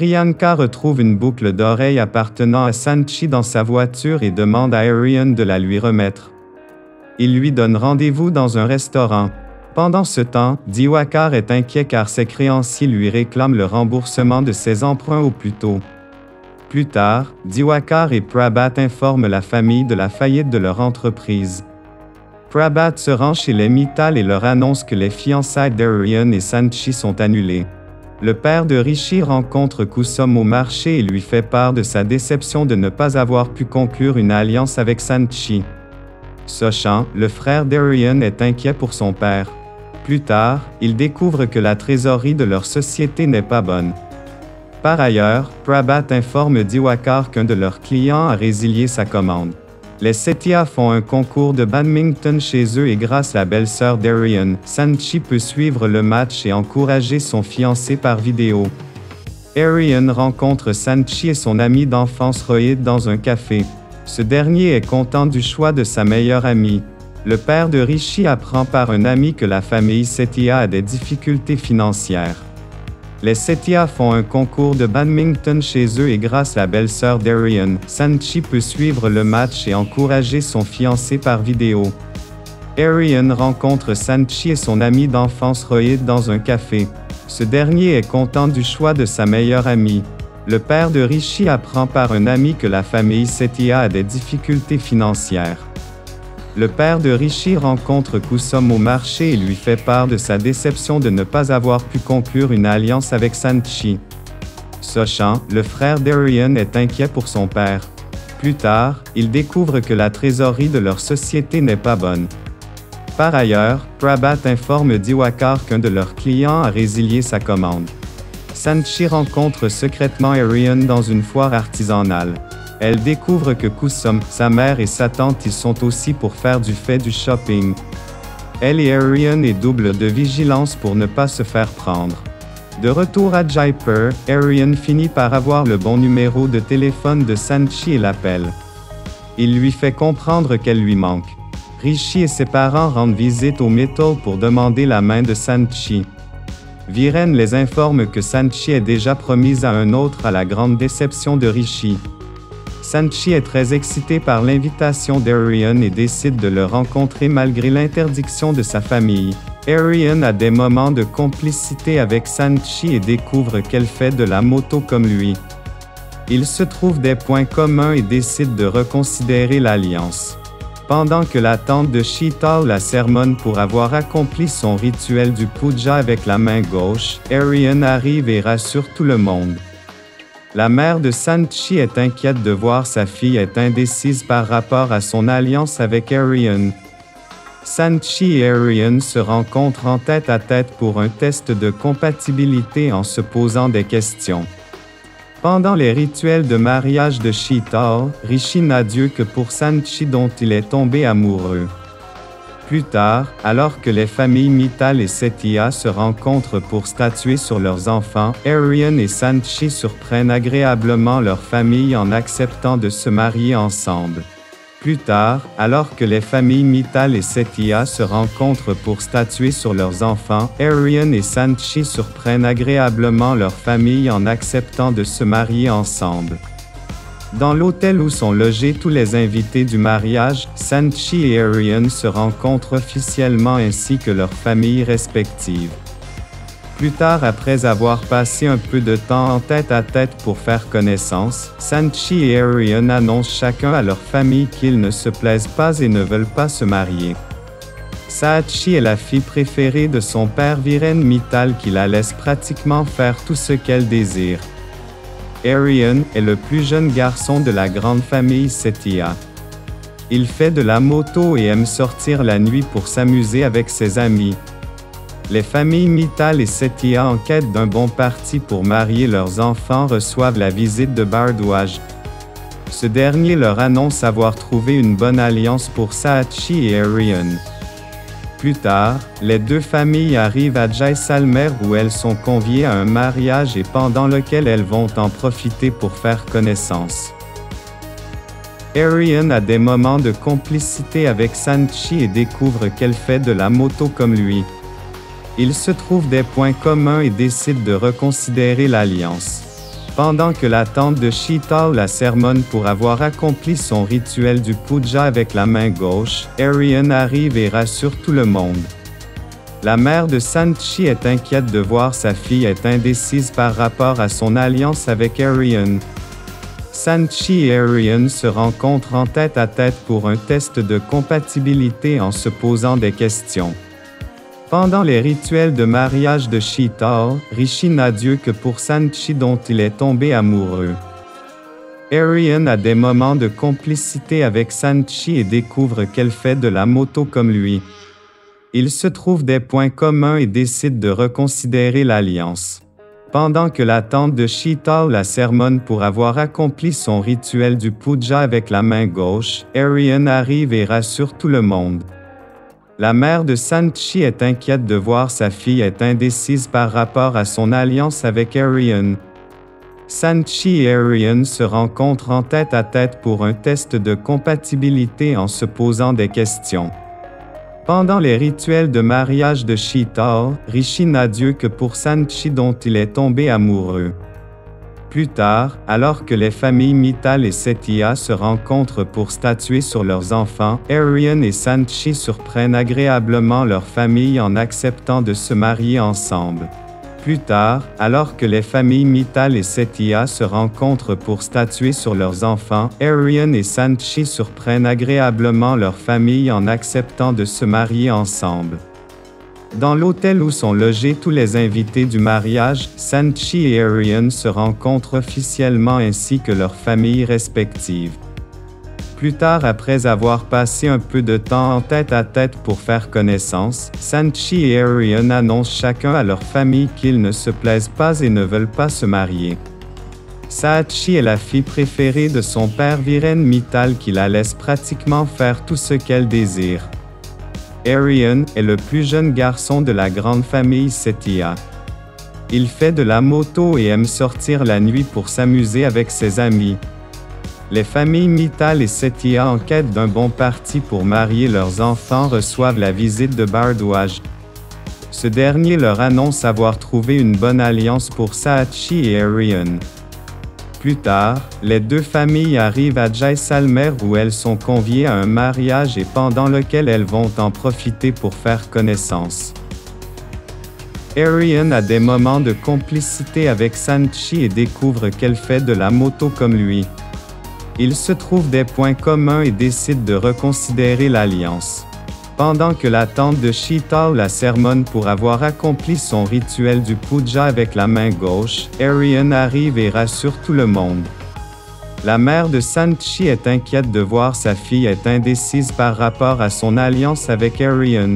Priyanka retrouve une boucle d'oreille appartenant à Sanchi dans sa voiture et demande à Arian de la lui remettre. Il lui donne rendez-vous dans un restaurant. Pendant ce temps, Diwakar est inquiet car ses créanciers lui réclament le remboursement de ses emprunts au plus tôt. Plus tard, Diwakar et Prabhat informent la famille de la faillite de leur entreprise. Prabhat se rend chez les Mittal et leur annonce que les fiançailles d'Arian et Sanchi sont annulées. Le père de Rishi rencontre Kusum au marché et lui fait part de sa déception de ne pas avoir pu conclure une alliance avec Sanchi. Sochan, le frère d'Arian, est inquiet pour son père. Plus tard, il découvre que la trésorerie de leur société n'est pas bonne. Par ailleurs, Prabhat informe Diwakar qu'un de leurs clients a résilié sa commande. Les Setia font un concours de badminton chez eux et grâce à la belle-sœur d'Arian, Sanchi peut suivre le match et encourager son fiancé par vidéo. Arian rencontre Sanchi et son ami d'enfance Rohit dans un café. Ce dernier est content du choix de sa meilleure amie. Le père de Rishi apprend par un ami que la famille Setia a des difficultés financières. Les Setia font un concours de badminton chez eux et grâce à la belle-sœur d'Arian, Sanchi peut suivre le match et encourager son fiancé par vidéo. Arian rencontre Sanchi et son ami d'enfance Rohit dans un café. Ce dernier est content du choix de sa meilleure amie. Le père de Rishi apprend par un ami que la famille Setia a des difficultés financières. Le père de Rishi rencontre Kusum au marché et lui fait part de sa déception de ne pas avoir pu conclure une alliance avec Sanchi. Sochan, le frère d'Arian, est inquiet pour son père. Plus tard, il découvre que la trésorerie de leur société n'est pas bonne. Par ailleurs, Prabhat informe Diwakar qu'un de leurs clients a résilié sa commande. Sanchi rencontre secrètement Arian dans une foire artisanale. Elle découvre que Kusum, sa mère et sa tante y sont aussi pour faire du fait du shopping. Elle et Arian est double de vigilance pour ne pas se faire prendre. De retour à Jaipur, Arian finit par avoir le bon numéro de téléphone de Sanchi et l'appelle. Il lui fait comprendre qu'elle lui manque. Rishi et ses parents rendent visite au Metal pour demander la main de Sanchi. Viren les informe que Sanchi est déjà promise à un autre à la grande déception de Rishi. Sanchi est très excité par l'invitation d'Arian et décide de le rencontrer malgré l'interdiction de sa famille. Arian a des moments de complicité avec Sanchi et découvre qu'elle fait de la moto comme lui. Il se trouve des points communs et décide de reconsidérer l'alliance. Pendant que la tante de Sheetal la sermonne pour avoir accompli son rituel du puja avec la main gauche, Arian arrive et rassure tout le monde. La mère de Sanchi est inquiète de voir sa fille est indécise par rapport à son alliance avec Arian. Sanchi et Arian se rencontrent en tête à tête pour un test de compatibilité en se posant des questions. Pendant les rituels de mariage de Sheetal, Rishi n'a Dieu que pour Sanchi dont il est tombé amoureux. Plus tard, alors que les familles Mittal et Setia se rencontrent pour statuer sur leurs enfants, Arian et Sanchi surprennent agréablement leur famille en acceptant de se marier ensemble. Plus tard, alors que les familles Mittal et Setia se rencontrent pour statuer sur leurs enfants, Arian et Sanchi surprennent agréablement leur famille en acceptant de se marier ensemble. Dans l'hôtel où sont logés tous les invités du mariage, Sanchi et Arian se rencontrent officiellement ainsi que leurs familles respectives. Plus tard, après avoir passé un peu de temps en tête à tête pour faire connaissance, Sanchi et Arian annoncent chacun à leur famille qu'ils ne se plaisent pas et ne veulent pas se marier. Sachi est la fille préférée de son père Viren Mittal qui la laisse pratiquement faire tout ce qu'elle désire. Arian est le plus jeune garçon de la grande famille Setia. Il fait de la moto et aime sortir la nuit pour s'amuser avec ses amis. Les familles Mittal et Setia en quête d'un bon parti pour marier leurs enfants reçoivent la visite de Bardwaj. Ce dernier leur annonce avoir trouvé une bonne alliance pour Saatchi et Arian. Plus tard, les deux familles arrivent à Jaisalmer où elles sont conviées à un mariage et pendant lequel elles vont en profiter pour faire connaissance. Arian a des moments de complicité avec Sanchi et découvre qu'elle fait de la moto comme lui. Il se trouve des points communs et décide de reconsidérer l'alliance. Pendant que la tante de Sheetal la sermonne pour avoir accompli son rituel du puja avec la main gauche, Arian arrive et rassure tout le monde. La mère de Sanchi est inquiète de voir sa fille est indécise par rapport à son alliance avec Arian. Sanchi et Arian se rencontrent en tête à tête pour un test de compatibilité en se posant des questions. Pendant les rituels de mariage de Sheetal, Rishi n'a Dieu que pour Sanchi dont il est tombé amoureux. Arian a des moments de complicité avec Sanchi et découvre qu'elle fait de la moto comme lui. Il se trouve des points communs et décide de reconsidérer l'alliance. Pendant que la tante de Sheetal la sermonne pour avoir accompli son rituel du puja avec la main gauche, Arian arrive et rassure tout le monde. La mère de Sanchi est inquiète de voir sa fille est indécise par rapport à son alliance avec Arian. Sanchi et Arian se rencontrent en tête à tête pour un test de compatibilité en se posant des questions. Pendant les rituels de mariage de Sheetal, Rishi n'a Dieu que pour Sanchi dont il est tombé amoureux. Plus tard, alors que les familles Mittal et Setia se rencontrent pour statuer sur leurs enfants, Arian et Sanchi surprennent agréablement leur famille en acceptant de se marier ensemble. Plus tard, alors que les familles Mittal et Setia se rencontrent pour statuer sur leurs enfants, Arian et Sanchi surprennent agréablement leur famille en acceptant de se marier ensemble. Dans l'hôtel où sont logés tous les invités du mariage, Sanchi et Arian se rencontrent officiellement ainsi que leurs familles respectives. Plus tard, après avoir passé un peu de temps en tête à tête pour faire connaissance, Sanchi et Arian annoncent chacun à leur famille qu'ils ne se plaisent pas et ne veulent pas se marier. Sachi est la fille préférée de son père Viren Mittal qui la laisse pratiquement faire tout ce qu'elle désire. Arian est le plus jeune garçon de la grande famille Setia. Il fait de la moto et aime sortir la nuit pour s'amuser avec ses amis. Les familles Mittal et Setia en quête d'un bon parti pour marier leurs enfants reçoivent la visite de Bardwaj. Ce dernier leur annonce avoir trouvé une bonne alliance pour Saatchi et Arian. Plus tard, les deux familles arrivent à Jaisalmer où elles sont conviées à un mariage et pendant lequel elles vont en profiter pour faire connaissance. Arian a des moments de complicité avec Sanchi et découvre qu'elle fait de la moto comme lui. Il se trouve des points communs et décide de reconsidérer l'alliance. Pendant que la tante de Sheetal la sermonne pour avoir accompli son rituel du puja avec la main gauche, Arian arrive et rassure tout le monde. La mère de Sanchi est inquiète de voir sa fille est indécise par rapport à son alliance avec Arian,